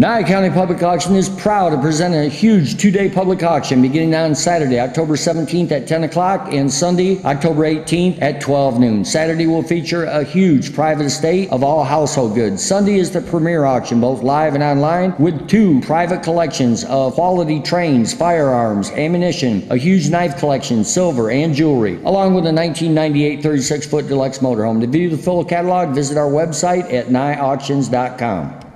Nye County Public Auction is proud to present a huge two-day public auction beginning on Saturday, October 17th at 10 o'clock and Sunday, October 18th at 12 noon. Saturday will feature a huge private estate of all household goods. Sunday is the premier auction, both live and online, with two private collections of quality trains, firearms, ammunition, a huge knife collection, silver, and jewelry, along with a 1998 36-foot deluxe motorhome. To view the full catalog, visit our website at nyeauctions.com.